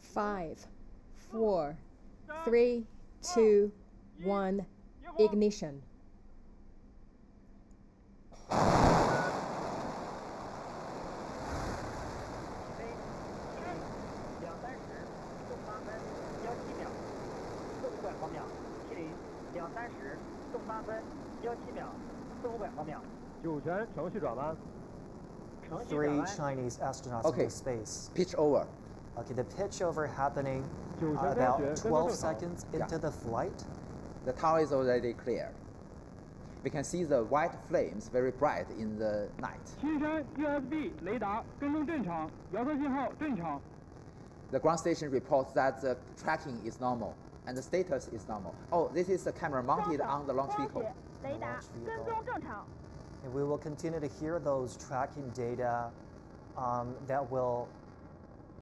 Five, four, three, two, one, ignition. Three Chinese astronauts okay. into space. Pitch over. Okay, the pitch over happening uh, about 12 seconds into yeah. the flight. The tower is already clear. We can see the white flames very bright in the night. The ground station reports that the tracking is normal and the status is normal. Oh, this is the camera mounted on the launch vehicle. And we will continue to hear those tracking data um, that will